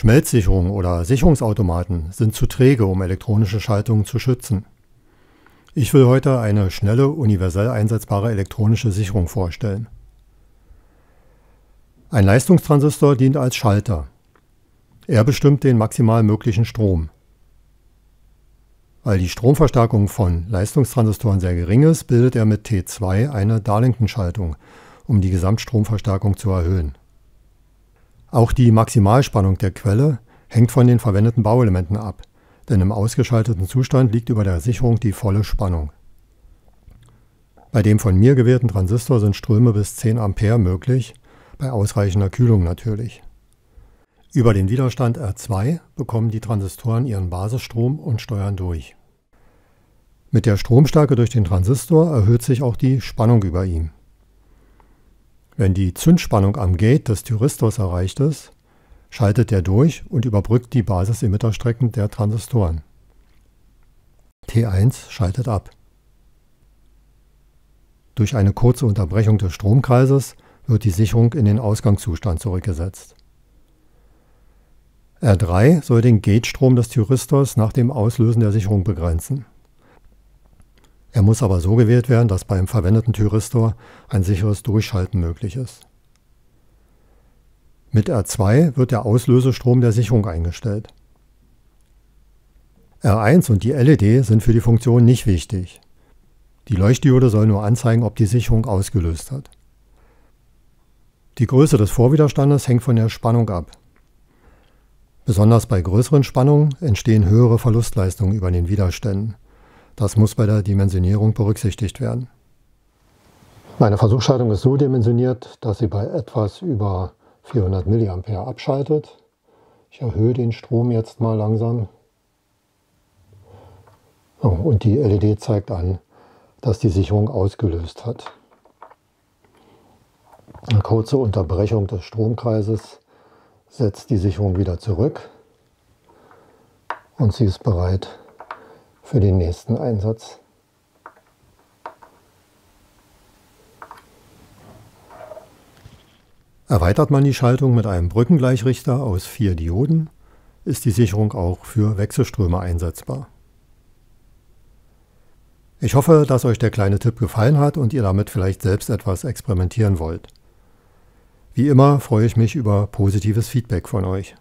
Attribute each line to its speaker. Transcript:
Speaker 1: Schmelzsicherungen oder Sicherungsautomaten sind zu träge, um elektronische Schaltungen zu schützen. Ich will heute eine schnelle, universell einsetzbare elektronische Sicherung vorstellen. Ein Leistungstransistor dient als Schalter. Er bestimmt den maximal möglichen Strom. Weil die Stromverstärkung von Leistungstransistoren sehr gering ist, bildet er mit T2 eine Darlington-Schaltung, um die Gesamtstromverstärkung zu erhöhen. Auch die Maximalspannung der Quelle hängt von den verwendeten Bauelementen ab, denn im ausgeschalteten Zustand liegt über der Sicherung die volle Spannung. Bei dem von mir gewählten Transistor sind Ströme bis 10 Ampere möglich, bei ausreichender Kühlung natürlich. Über den Widerstand R2 bekommen die Transistoren ihren Basisstrom und steuern durch. Mit der Stromstärke durch den Transistor erhöht sich auch die Spannung über ihm. Wenn die Zündspannung am Gate des Thyristors erreicht ist, schaltet er durch und überbrückt die Basisemitterstrecken der Transistoren. T1 schaltet ab. Durch eine kurze Unterbrechung des Stromkreises wird die Sicherung in den Ausgangszustand zurückgesetzt. R3 soll den Gate-Strom des Thyristors nach dem Auslösen der Sicherung begrenzen. Er muss aber so gewählt werden, dass beim verwendeten Thyristor ein sicheres Durchschalten möglich ist. Mit R2 wird der Auslösestrom der Sicherung eingestellt. R1 und die LED sind für die Funktion nicht wichtig. Die Leuchtdiode soll nur anzeigen, ob die Sicherung ausgelöst hat. Die Größe des Vorwiderstandes hängt von der Spannung ab. Besonders bei größeren Spannungen entstehen höhere Verlustleistungen über den Widerständen. Das muss bei der Dimensionierung berücksichtigt werden. Meine Versuchsschaltung ist so dimensioniert, dass sie bei etwas über 400 mA abschaltet. Ich erhöhe den Strom jetzt mal langsam. Und die LED zeigt an, dass die Sicherung ausgelöst hat. Eine kurze Unterbrechung des Stromkreises setzt die Sicherung wieder zurück und sie ist bereit für den nächsten Einsatz. Erweitert man die Schaltung mit einem Brückengleichrichter aus vier Dioden, ist die Sicherung auch für Wechselströme einsetzbar. Ich hoffe, dass euch der kleine Tipp gefallen hat und ihr damit vielleicht selbst etwas experimentieren wollt. Wie immer freue ich mich über positives Feedback von euch.